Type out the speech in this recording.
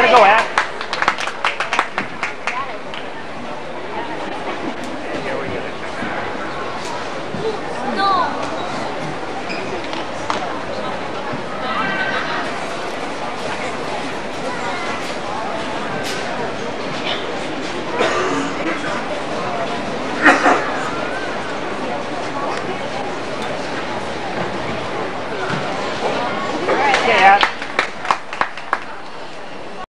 We're going to go after